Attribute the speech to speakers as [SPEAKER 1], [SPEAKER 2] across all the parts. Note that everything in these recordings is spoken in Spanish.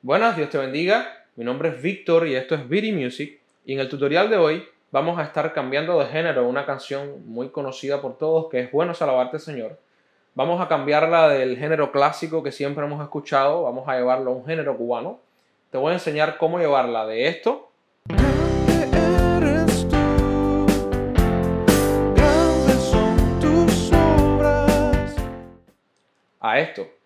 [SPEAKER 1] Buenas, Dios te bendiga. Mi nombre es Víctor y esto es Viri Music. Y en el tutorial de hoy vamos a estar cambiando de género una canción muy conocida por todos que es Bueno Alabarte Señor. Vamos a cambiarla del género clásico que siempre hemos escuchado, vamos a llevarlo a un género cubano. Te voy a enseñar cómo llevarla de esto a esto.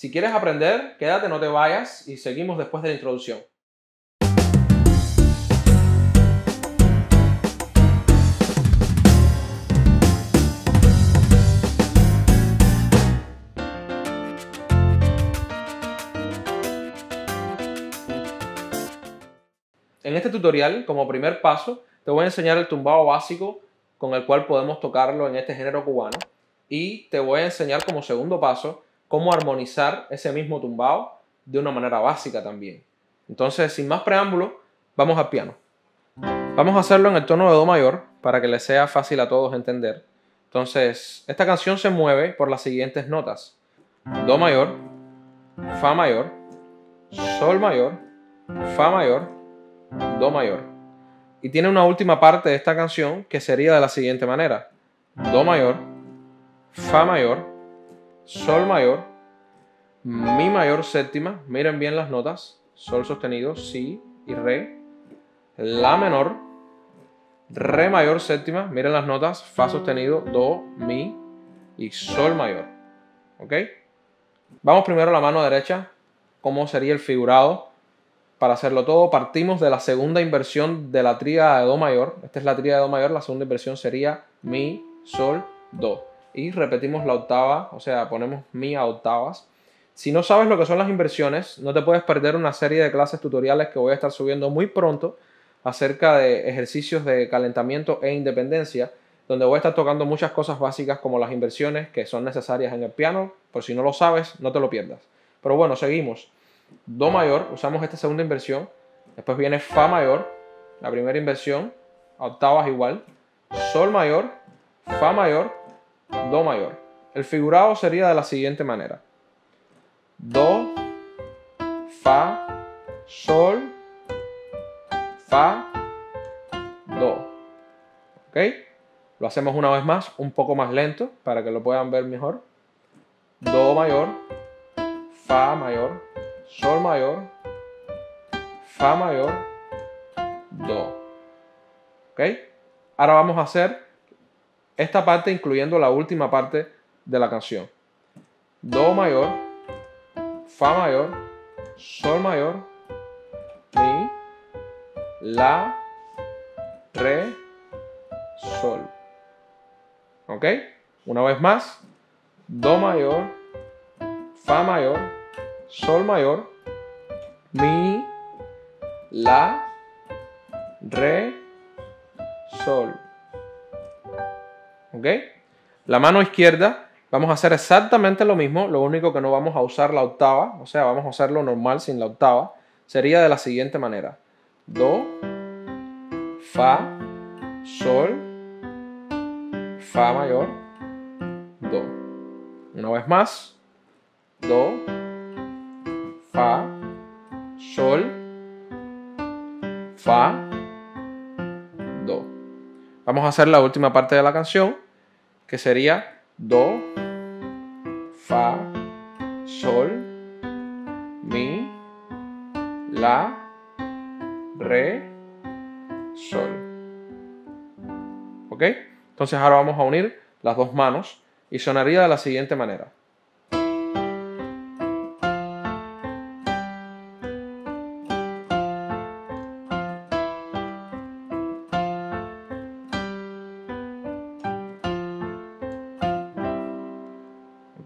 [SPEAKER 1] Si quieres aprender, quédate, no te vayas y seguimos después de la introducción. En este tutorial, como primer paso, te voy a enseñar el tumbado básico con el cual podemos tocarlo en este género cubano y te voy a enseñar como segundo paso cómo armonizar ese mismo tumbado de una manera básica también. Entonces, sin más preámbulo, vamos al piano. Vamos a hacerlo en el tono de Do mayor para que les sea fácil a todos entender. Entonces, esta canción se mueve por las siguientes notas. Do mayor, Fa mayor, Sol mayor, Fa mayor, Do mayor. Y tiene una última parte de esta canción que sería de la siguiente manera. Do mayor, Fa mayor, Sol mayor, Mi mayor séptima, miren bien las notas, Sol sostenido, Si y Re, La menor, Re mayor séptima, miren las notas, Fa sostenido, Do, Mi y Sol mayor. ¿Ok? Vamos primero a la mano derecha, cómo sería el figurado. Para hacerlo todo, partimos de la segunda inversión de la tríada de Do mayor. Esta es la tríada de Do mayor, la segunda inversión sería Mi, Sol, Do. Y repetimos la octava, o sea, ponemos Mi a octavas. Si no sabes lo que son las inversiones, no te puedes perder una serie de clases tutoriales que voy a estar subiendo muy pronto acerca de ejercicios de calentamiento e independencia, donde voy a estar tocando muchas cosas básicas como las inversiones que son necesarias en el piano. Por si no lo sabes, no te lo pierdas. Pero bueno, seguimos. Do mayor, usamos esta segunda inversión. Después viene Fa mayor, la primera inversión, octavas igual. Sol mayor, Fa mayor, Do mayor. El figurado sería de la siguiente manera. Do, Fa, Sol, Fa, Do. ¿Ok? Lo hacemos una vez más, un poco más lento, para que lo puedan ver mejor. Do mayor, Fa mayor, Sol mayor, Fa mayor, Do. ¿Ok? Ahora vamos a hacer esta parte incluyendo la última parte de la canción. Do mayor, Fa mayor, Sol mayor, Mi, La, Re, Sol. ¿Ok? Una vez más. Do mayor, Fa mayor, Sol mayor, Mi, La, Re, Sol. ¿Ok? La mano izquierda vamos a hacer exactamente lo mismo, lo único que no vamos a usar la octava, o sea, vamos a hacerlo normal sin la octava. Sería de la siguiente manera. Do, Fa, Sol, Fa mayor, Do. Una vez más. Do, Fa, Sol, Fa, Do. Vamos a hacer la última parte de la canción, que sería Do, Fa, Sol, Mi, La, Re, Sol. ¿Ok? Entonces ahora vamos a unir las dos manos y sonaría de la siguiente manera.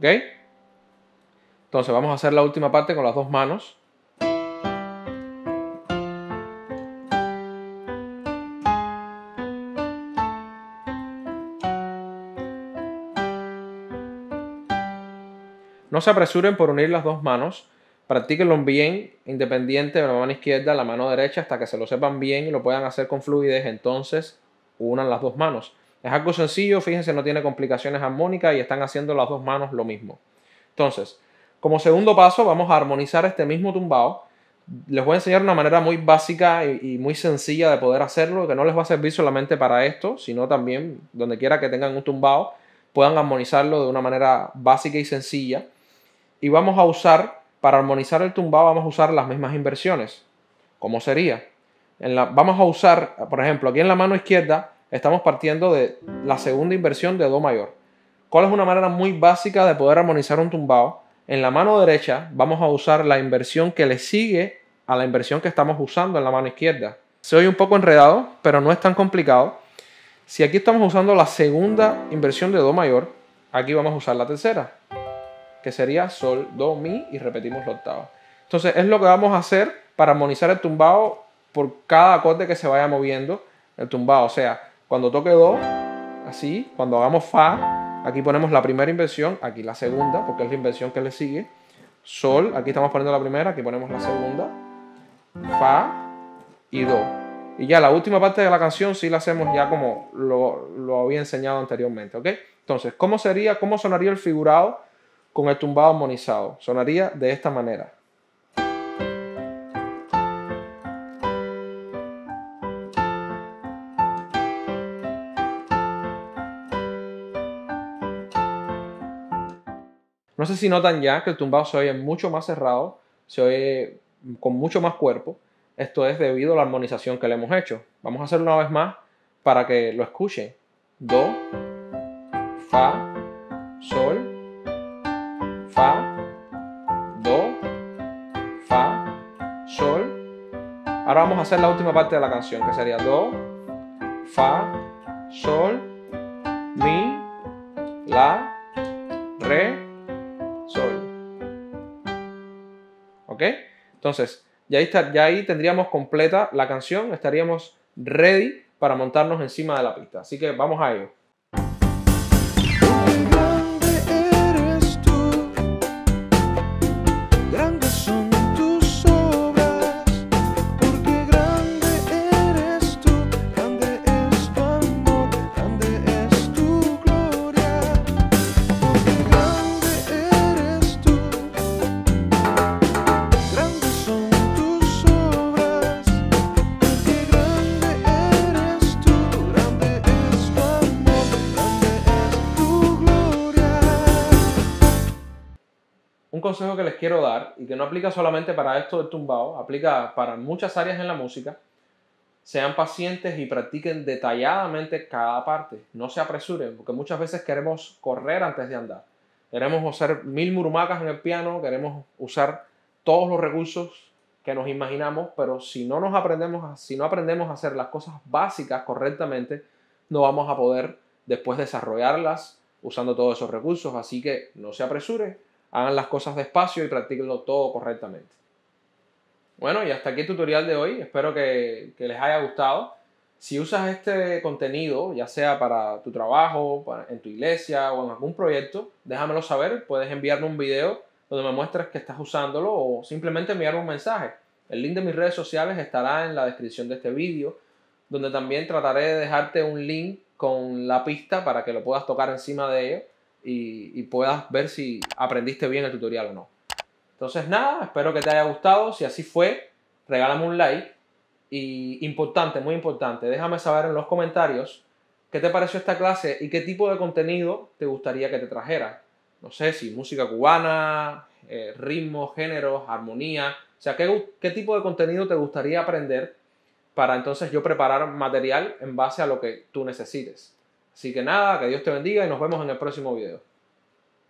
[SPEAKER 1] ¿Ok? Entonces vamos a hacer la última parte con las dos manos. No se apresuren por unir las dos manos. Practíquenlo bien, independiente de la mano izquierda, la mano derecha, hasta que se lo sepan bien y lo puedan hacer con fluidez. Entonces, unan las dos manos. Es algo sencillo, fíjense, no tiene complicaciones armónicas y están haciendo las dos manos lo mismo. Entonces, como segundo paso, vamos a armonizar este mismo tumbado. Les voy a enseñar una manera muy básica y, muy sencilla de poder hacerlo, que no les va a servir solamente para esto, sino también donde quiera que tengan un tumbado, puedan armonizarlo de una manera básica y sencilla. Y vamos a usar, para armonizar el tumbado, vamos a usar las mismas inversiones. ¿Cómo sería? Vamos a usar, por ejemplo, aquí en la mano izquierda estamos partiendo de la segunda inversión de Do mayor. ¿Cuál es una manera muy básica de poder armonizar un tumbado? En la mano derecha vamos a usar la inversión que le sigue a la inversión que estamos usando en la mano izquierda. Se oye un poco enredado, pero no es tan complicado. Si aquí estamos usando la segunda inversión de Do mayor, aquí vamos a usar la tercera, que sería Sol, Do, Mi y repetimos la octava. Entonces es lo que vamos a hacer para armonizar el tumbado por cada acorde que se vaya moviendo el tumbado. O sea, cuando toque Do, así, cuando hagamos Fa, aquí ponemos la primera inversión, aquí la segunda, porque es la inversión que le sigue. Sol, aquí estamos poniendo la primera, aquí ponemos la segunda. Fa y Do. Y ya la última parte de la canción sí la hacemos ya como lo, lo había enseñado anteriormente, ¿ok? Entonces, ¿cómo sería, cómo sonaría el figurado con el tumbado armonizado? Sonaría de esta manera. No sé si notan ya que el tumbado se oye mucho más cerrado, se oye con mucho más cuerpo. Esto es debido a la armonización que le hemos hecho. Vamos a hacerlo una vez más para que lo escuchen. Do, Fa, Sol, Fa, Do, Fa, Sol. Ahora vamos a hacer la última parte de la canción, que sería Do, Fa, Sol, Entonces, ya ahí, está, ya ahí tendríamos completa la canción, estaríamos ready para montarnos encima de la pista. Así que vamos a ello. Consejo que les quiero dar y que no aplica solamente para esto del tumbado, aplica para muchas áreas en la música. Sean pacientes y practiquen detalladamente cada parte. No se apresuren, porque muchas veces queremos correr antes de andar. Queremos hacer mil murmacas en el piano, queremos usar todos los recursos que nos imaginamos, pero si no nos aprendemos, si no aprendemos a hacer las cosas básicas correctamente, no vamos a poder después desarrollarlas usando todos esos recursos. Así que no se apresure, hagan las cosas despacio y practíquenlo todo correctamente. Bueno, y hasta aquí el tutorial de hoy. Espero que, les haya gustado. Si usas este contenido, ya sea para tu trabajo, en tu iglesia o en algún proyecto, déjamelo saber. Puedes enviarme un video donde me muestres que estás usándolo o simplemente enviarme un mensaje. El link de mis redes sociales estará en la descripción de este vídeo, donde también trataré de dejarte un link con la pista para que lo puedas tocar encima de ello y, puedas ver si aprendiste bien el tutorial o no. Entonces nada, espero que te haya gustado. Si así fue, regálame un like. Y importante, muy importante, déjame saber en los comentarios qué te pareció esta clase y qué tipo de contenido te gustaría que te trajera. No sé si música cubana, eh, ritmos, géneros, armonía. O sea, ¿qué, qué tipo de contenido te gustaría aprender para entonces yo preparar material en base a lo que tú necesites. Así que nada, que Dios te bendiga y nos vemos en el próximo video.